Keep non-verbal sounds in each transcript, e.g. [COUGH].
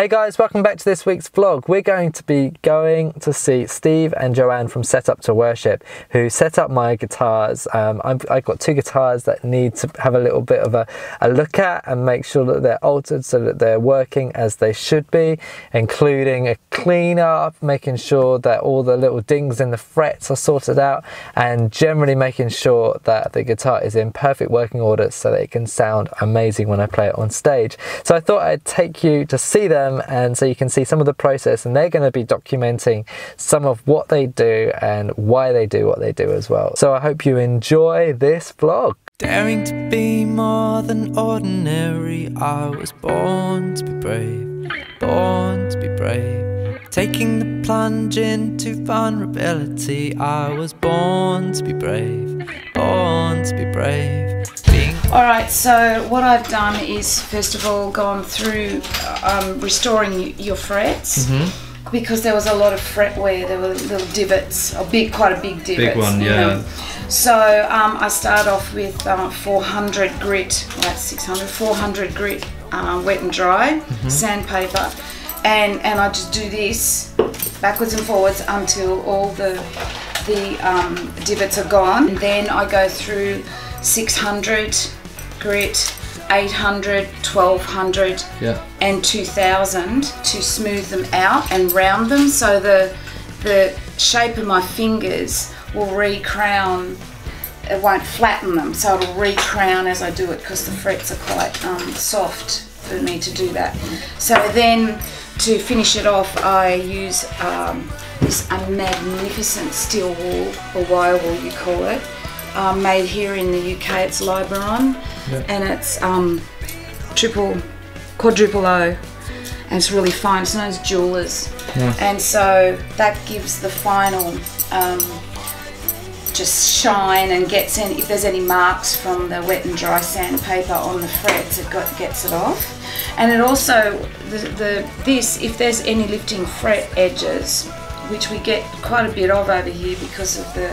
Hey guys, welcome back to this week's vlog. We're going to be going to see Steve and Joanne from Set Up to Worship, who set up my guitars. Um, I've, I've, got two guitars that need to have a little bit of a, a, look at and make sure that they're altered so that they're working as they should be, including a clean up, making sure that all the little dings in the frets are sorted out, and generally making sure that the guitar is in perfect working order so that it can sound amazing when I play it on stage. So I thought I'd take you to see them them and so you can see some of the process and they're going to be documenting some of what they do and why they do what they do as well. So I hope you enjoy this vlog. Daring to be more than ordinary, I was born to be brave, born to be brave. Taking the plunge into vulnerability, I was born to be brave, born to be brave. All right, so what I've done is first of all gone through um, restoring your frets. Mm -hmm. Because there was a lot of fret wear, there were little divots, a big, quite a big divot. Big one, yeah. Know. So um, I start off with uh, 400 grit, like 600, 400 grit uh, wet and dry mm -hmm. sandpaper, and and I just do this backwards and forwards until all the the um, divots are gone. And then I go through 600 grit 800, 1200 yeah. and 2000 to smooth them out and round them so the the shape of my fingers will recrown. It won't flatten them so it'll recrown as I do it because the frets are quite um, soft for me to do that. So then to finish it off I use um, this magnificent steel wool or wire wool you call it um, made here in the UK. It's Liberon, yep. and it's um, triple, quadruple O, and it's really fine. It's known as jewelers, yeah. and so that gives the final um, just shine and gets in. If there's any marks from the wet and dry sandpaper on the frets, it got, gets it off. And it also the, the this if there's any lifting fret edges, which we get quite a bit of over here because of the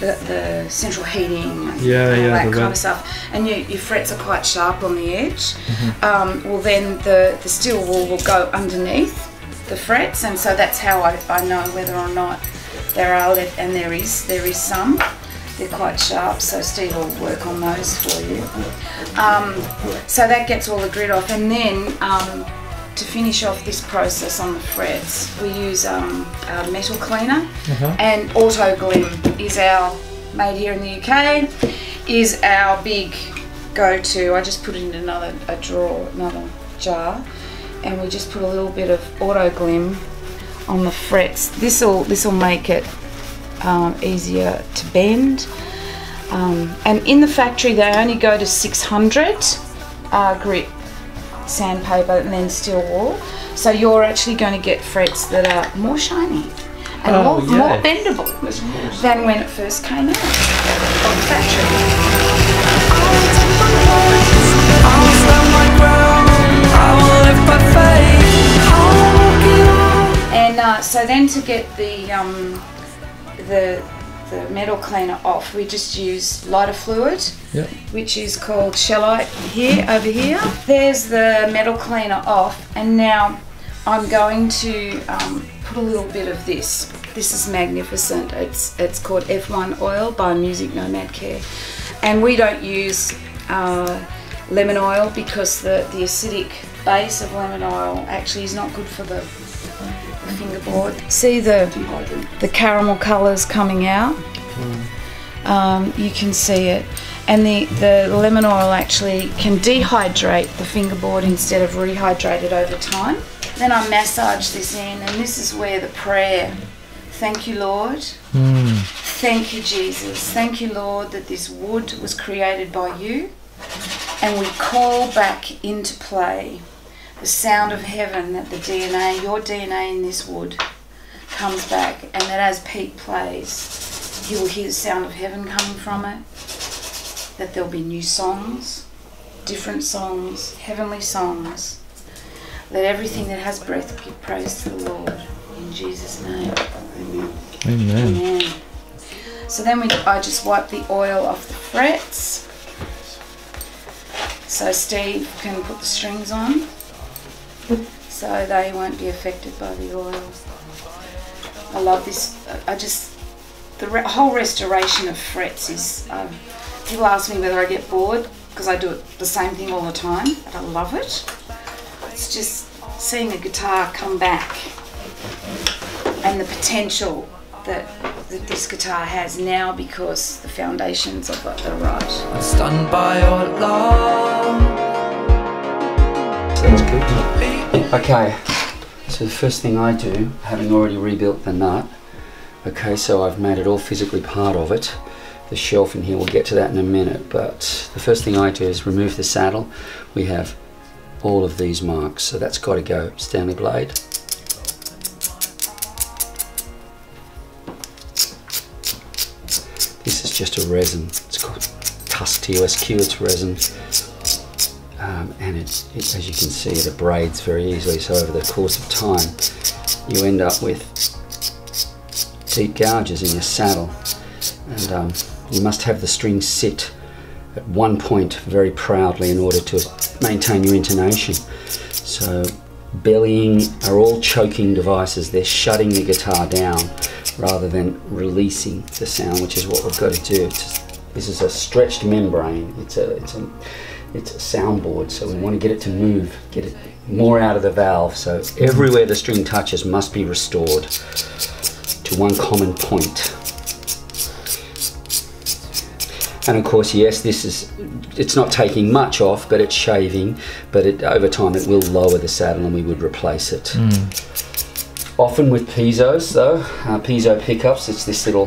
the, the central heating and yeah, yeah, that kind of stuff, and you, your frets are quite sharp on the edge, mm-hmm. um, well then the, the steel wool will go underneath the frets, and so that's how I, I know whether or not there are, and there is, there is some. They're quite sharp, so Steve will work on those for you. Um, so that gets all the grit off, and then um, to finish off this process on the frets, we use um, a metal cleaner uh-huh. and Autoglym is our, made here in the UK, is our big go-to. I just put it in another a drawer, another jar, and we just put a little bit of Autoglym on the frets. This will this will make it um, easier to bend. Um, and in the factory, they only go to 600 uh, grit sandpaper and then steel wool. So you're actually going to get frets that are more shiny and oh, more, yeah. more bendable than when it first came out of the factory. And uh, so then to get the um, the the metal cleaner off, we just use lighter fluid, yep. which is called Shellite here, over here. There's the metal cleaner off, and now I'm going to um, put a little bit of this. This is magnificent. It's it's called F1 oil by Music Nomad Care, and we don't use uh, lemon oil because the the acidic base of lemon oil actually is not good for the fingerboard. See the the caramel colours coming out. Mm. Um, you can see it. And the, the lemon oil actually can dehydrate the fingerboard instead of rehydrate it over time. Then I massage this in, and this is where the prayer Thank you, Lord. Mm. Thank you, Jesus. Thank you, Lord, that this wood was created by you. And we call back into play the sound of heaven that the DNA, your DNA in this wood, comes back, and that as Pete plays, you will hear the sound of heaven coming from it. That there'll be new songs, different songs, heavenly songs. Let everything that has breath give praise to the Lord. In Jesus' name. Amen. Amen. Amen. So then we, I just wipe the oil off the frets. So Steve can put the strings on. So they won't be affected by the oil. I love this. I just the re- whole restoration of frets is. Um, people ask me whether I get bored because I do it the same thing all the time, but I love it. It's just seeing a guitar come back and the potential that that this guitar has now because the foundations of it are right. I'm stunned by your love. Sounds good. Okay, so the first thing I do, having already rebuilt the nut, okay, so I've made it all physically part of it. The shelf in here, we'll get to that in a minute, but the first thing I do is remove the saddle. We have all of these marks, so that's got to go. Stanley blade. This is just a resin. It's called Tusk TUSQ. It's resin um, and it, it, as you can see it abrades very easily. So over the course of time you end up with deep gouges in your saddle. And um, you must have the strings sit at one point very proudly in order to maintain your intonation. So bellying are all choking devices. They're shutting the guitar down rather than releasing the sound which is what we've got to do. It's, this is a stretched membrane. It's a, it's a it's a soundboard, so we want to get it to move, get it more out of the valve. So everywhere the string touches must be restored to one common point. And of course, yes, this is, it's not taking much off, but it's shaving, but it, over time it will lower the saddle and we would replace it. Often with piezo's though, uh, piezo pickups, it's this little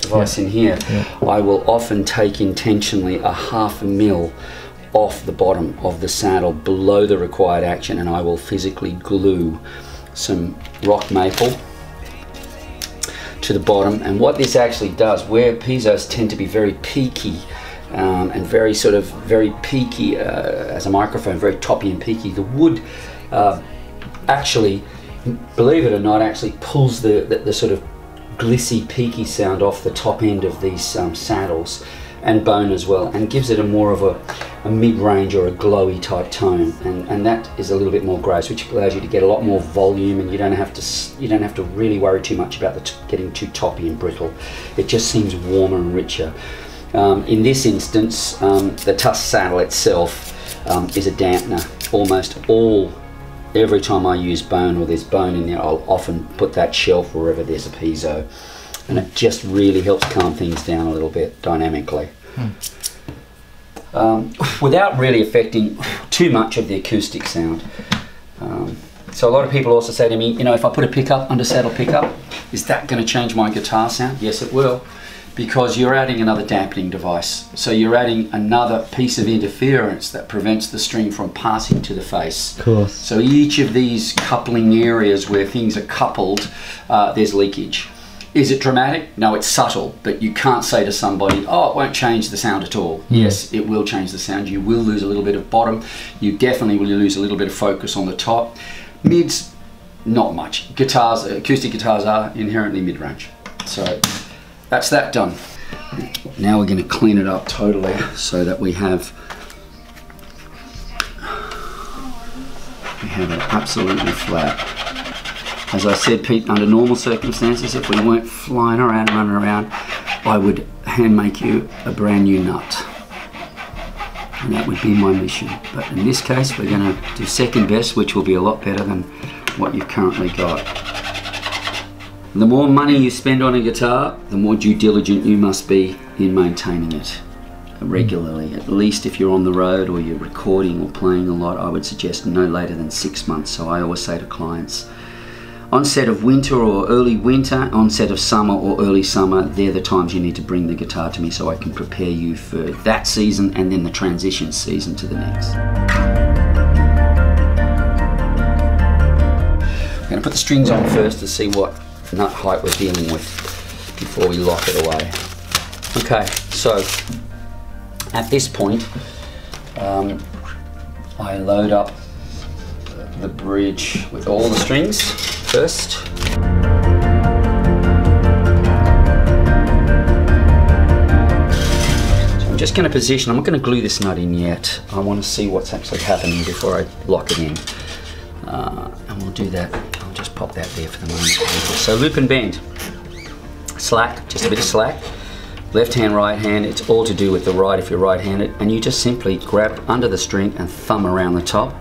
device in here. I will often take intentionally a half a mil off the bottom of the saddle below the required action and I will physically glue some rock maple to the bottom. And what this actually does where piezos tend to be very peaky um, and very sort of very peaky uh, as a microphone very toppy and peaky the wood uh, actually believe it or not actually pulls the, the, the, sort of glissy peaky sound off the top end of these um, saddles and bone as well and gives it a more of a, a mid-range or a glowy type tone and, and that is a little bit more gross which allows you to get a lot more volume and you don't have to you don't have to really worry too much about the getting too toppy and brittle. It just seems warmer and richer. Um, in this instance um, the TUSQ saddle itself um, is a dampener. Almost all every time I use bone or there's bone in there I'll often put that shelf wherever there's a piezo and it just really helps calm things down a little bit dynamically. Hmm. Um, without really affecting too much of the acoustic sound. Um, so a lot of people also say to me, you know, if I put a pickup under saddle pickup, is that going to change my guitar sound? Yes, it will, because you're adding another dampening device. So you're adding another piece of interference that prevents the string from passing to the face. Of course. So each of these coupling areas where things are coupled, uh, there's leakage. Is it dramatic? No, it's subtle, but you can't say to somebody, oh, it won't change the sound at all. Yes, it will change the sound. You will lose a little bit of bottom. You definitely will lose a little bit of focus on the top. Mids, not much. Guitars, acoustic guitars are inherently mid-range. So that's that done. Now we're going to clean it up totally so that we have we have it absolutely flat. As I said, Pete, under normal circumstances, if we weren't flying around, and running around, I would hand make you a brand new nut. And that would be my mission. But in this case, we're going to do second best, which will be a lot better than what you've currently got. The more money you spend on a guitar, the more due diligent you must be in maintaining it regularly. At least if you're on the road or you're recording or playing a lot, I would suggest no later than six months. So I always say to clients, onset of winter or early winter, onset of summer or early summer, they're the times you need to bring the guitar to me so I can prepare you for that season and then the transition season to the next. I'm going to put the strings on first to see what nut height we're dealing with before we lock it away. Okay, so at this point, um, I load up the bridge with all the strings first. I'm just going to position, I'm not going to glue this nut in yet. I want to see what's actually happening before I lock it in. Uh, we'll do that. I'll just pop that there for the moment. So loop and bend. Slack, just a bit of slack. Left hand, right hand, it's all to do with the right if you're right-handed. And you just simply grab under the string and thumb around the top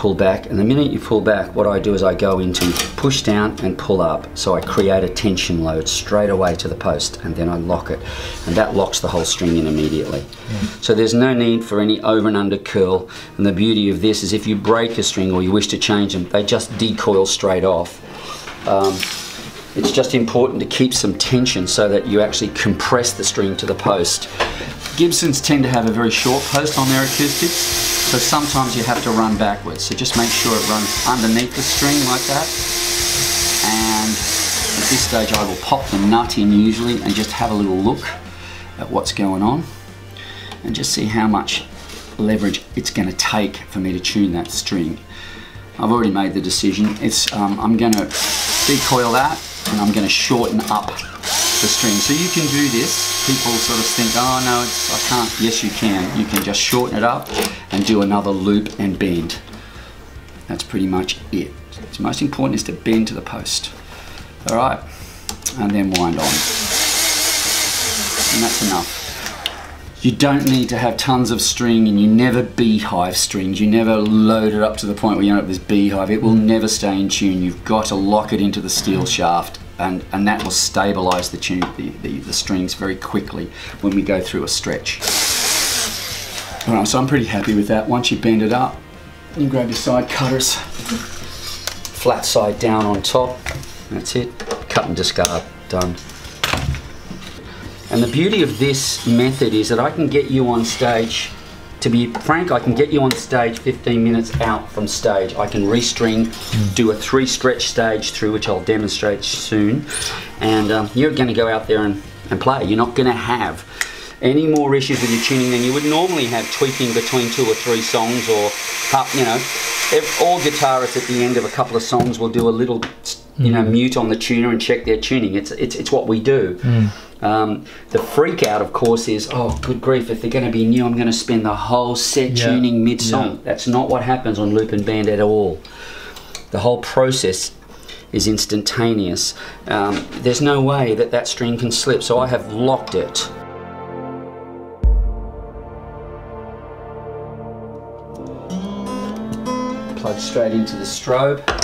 pull back and the minute you pull back what I do is I go into push down and pull up. So I create a tension load straight away to the post and then I lock it and that locks the whole string in immediately. So there's no need for any over and under curl and the beauty of this is if you break a string or you wish to change them they just decoil straight off. Um, it's just important to keep some tension so that you actually compress the string to the post Gibsons tend to have a very short post on their acoustics, so sometimes you have to run backwards. So just make sure it runs underneath the string like that. And at this stage I will pop the nut in usually and just have a little look at what's going on and just see how much leverage it's going to take for me to tune that string. I've already made the decision. It's um, I'm going to decoil that and I'm going to shorten up the string. So you can do this. People sort of think, oh no, it's, I can't. Yes, you can. You can just shorten it up and do another loop and bend. That's pretty much it. The most important is to bend to the post. All right, and then wind on. And that's enough. You don't need to have tons of string and you never beehive strings. You never load it up to the point where you end up with this beehive. It will never stay in tune. You've got to lock it into the steel shaft and, and that will stabilize the, tune, the, the, the strings very quickly when we go through a stretch. All right, so I'm pretty happy with that. Once you bend it up, you grab your side cutters, flat side down on top. That's it. Cut and discard. Done. And the beauty of this method is that I can get you on stage to be frank, I can get you on stage 15 minutes out from stage. I can restring, mm. do a three stretch stage through, which I'll demonstrate soon. And um, you're going to go out there and, and play. You're not going to have any more issues with your tuning than you would normally have tweaking between two or three songs or, you know, if all guitarists at the end of a couple of songs will do a little, you know, mm. mute on the tuner and check their tuning. It's, it's, it's what we do. Mm. Um, the freak out, of course, is oh, good grief! If they're going to be new, I'm going to spend the whole set yeah. tuning mid song. Yeah. That's not what happens on loop and bend at all. The whole process is instantaneous. Um, there's no way that that string can slip, so I have locked it. Plug straight into the strobe.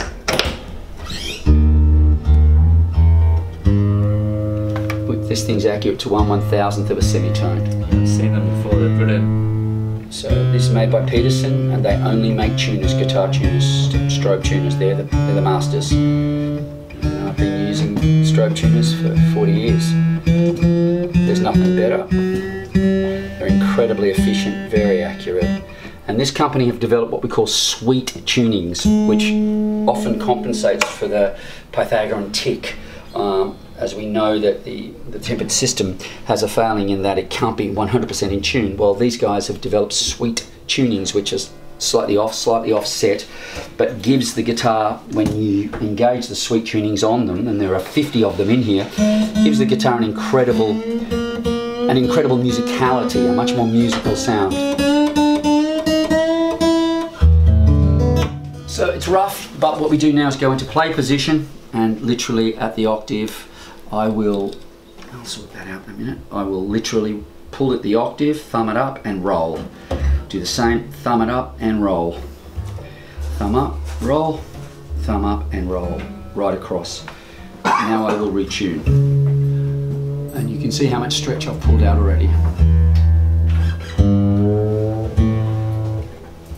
This thing's accurate to one one thousandth of a semitone. I've seen them before, they're brilliant. So this is made by Peterson and they only make tuners, guitar tuners, strobe tuners, they're the, they're the masters. And I've been using strobe tuners for 40 years. There's nothing better. They're incredibly efficient, very accurate. And this company have developed what we call sweet tunings, which often compensates for the Pythagorean tick. Um, as we know that the, the tempered system has a failing in that it can't be 100% in tune. Well, these guys have developed sweet tunings, which is slightly off, slightly offset, but gives the guitar, when you engage the sweet tunings on them, and there are 50 of them in here, gives the guitar an incredible, an incredible musicality, a much more musical sound. So it's rough, but what we do now is go into play position and literally at the octave I will, I'll sort that out in a minute, I will literally pull at the octave, thumb it up and roll. Do the same, thumb it up and roll. Thumb up, roll, thumb up and roll, right across. Now I will retune. And you can see how much stretch I've pulled out already.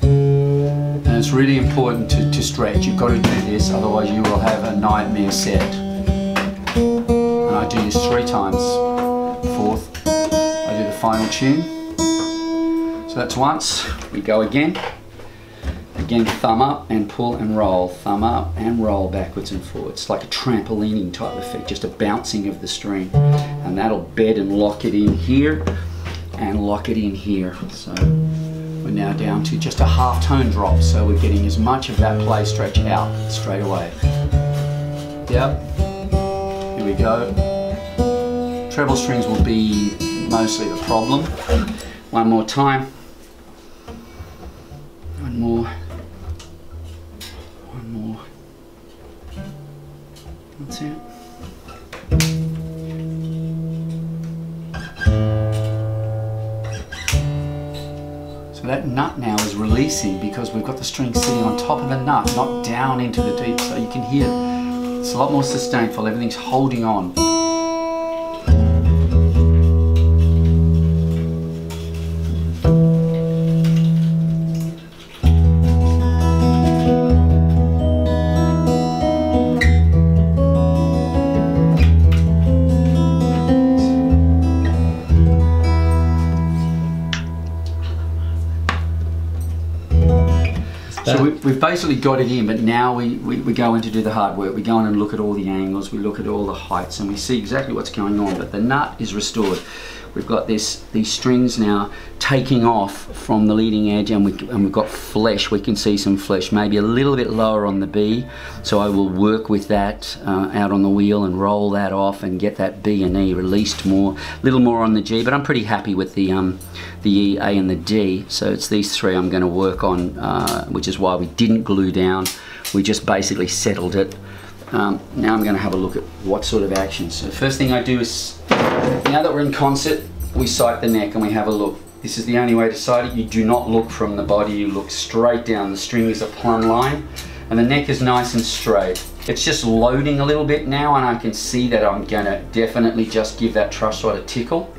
And it's really important to, to stretch. You've got to do this, otherwise you will have a nightmare set. Do this three times. Fourth, I do the final tune. So that's once. We go again. Again, thumb up and pull and roll. Thumb up and roll backwards and forwards. It's like a trampolining type of effect, just a bouncing of the string. And that'll bed and lock it in here and lock it in here. So we're now down to just a half tone drop. So we're getting as much of that play stretch out straight away. Yep. Here we go treble strings will be mostly the problem. One more time. One more. One more. That's it. So that nut now is releasing because we've got the string sitting on top of the nut, not down into the deep, so you can hear it's a lot more sustainful, everything's holding on. Basically got it in, but now we, we, we go in to do the hard work. We go in and look at all the angles, we look at all the heights, and we see exactly what's going on. But the nut is restored. We've got this these strings now taking off from the leading edge, and, we, and we've got flesh. We can see some flesh, maybe a little bit lower on the B. So I will work with that uh, out on the wheel and roll that off and get that B and E released more, a little more on the G. But I'm pretty happy with the um, the E, A, and the D. So it's these three I'm going to work on, uh, which is why we didn't glue down. We just basically settled it. Um, now I'm going to have a look at what sort of actions. So first thing I do is, now that we're in concert, we sight the neck and we have a look. This is the only way to sight it. You do not look from the body, you look straight down. The string is a plumb line and the neck is nice and straight. It's just loading a little bit now and I can see that I'm going to definitely just give that truss rod a tickle.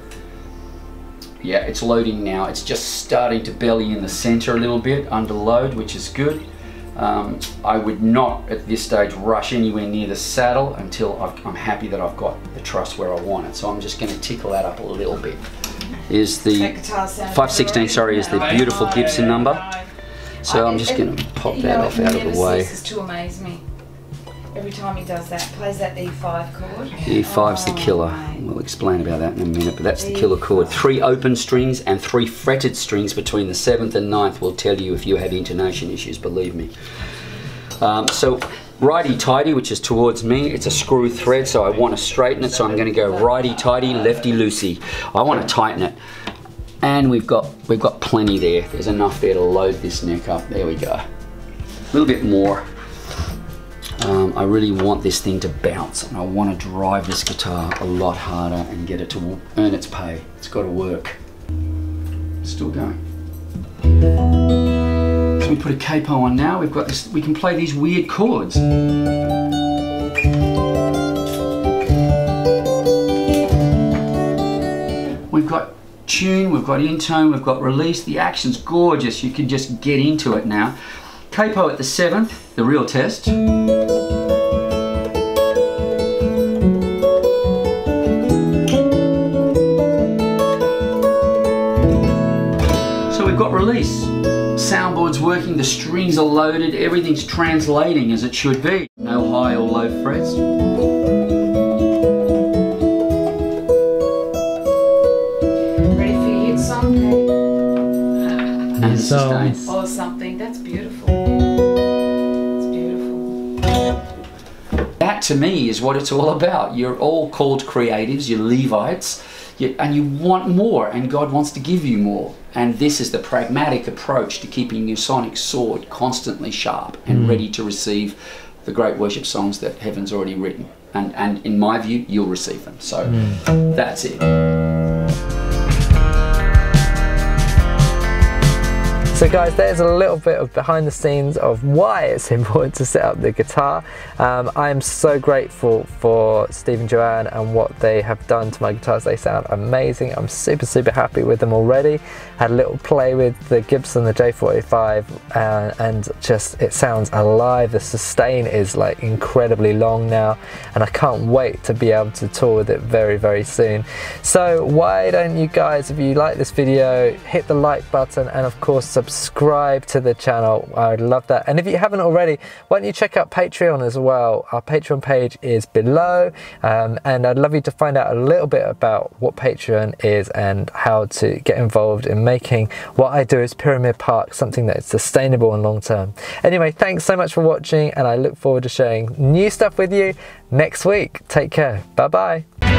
Yeah, it's loading now. It's just starting to belly in the center a little bit under load, which is good. Um, I would not at this stage rush anywhere near the saddle until I've, I'm happy that I've got the truss where I want it. So I'm just going to tickle that up a little bit. Is the That guitar sounds 516, sorry, is the beautiful Gibson number. So I'm just going to pop that off out of the way. ceases to amaze me. Every time he does that, plays that E5 chord. E5's the Oh, killer. mate. We'll explain about that in a minute, but that's the killer chord. Three open strings and three fretted strings between the seventh and ninth will tell you if you have intonation issues, believe me. Um, so righty-tighty, which is towards me, it's a screw thread, so I want to straighten it, so I'm going to go righty-tighty, lefty-loosey. I want to tighten it. And we've got we've got plenty there. There's enough there to load this neck up. There we go. A little bit more. Um, I really want this thing to bounce and I want to drive this guitar a lot harder and get it to earn its pay. It's got to work. Still going. So we put a capo on now. We've got this. We can play these weird chords. We've got tune, we've got intone, we've got release. The action's gorgeous. You can just get into it now. Capo at the seventh, the real test. Working, the strings are loaded, everything's translating as it should be. No high or low frets. Ready for your hit song, Pete? And So- Or something. That's beautiful. It's beautiful. That to me is what it's all about. You're all called creatives, you're Levites, you, and you want more, and God wants to give you more. And this is the pragmatic approach to keeping your sonic sword constantly sharp and ready to receive the great worship songs that heaven's already written. And, and in my view, you'll receive them. So that's it. So guys, there's a little bit of behind the scenes of why it's [LAUGHS] important to set up the guitar. Um, I am so grateful for Steve and Joanne and what they have done to my guitars. They sound amazing. I'm super, super happy with them already. Had a little play with the Gibson, the J45, uh, and just, it sounds alive. The sustain is like incredibly long now, and I can't wait to be able to tour with it very, very soon. So why don't you guys, if you like this video, hit the like button and of course subscribe to the channel. I'd love that. And if you haven't already, why don't you check out Patreon as well? Our Patreon page is below, um, and I'd love you to find out a little bit about what Patreon is and how to get involved in making what I do as Pyramid Park something that is sustainable and long term. Anyway, thanks so much for watching, and I look forward to sharing new stuff with you next week. Take care. Bye bye.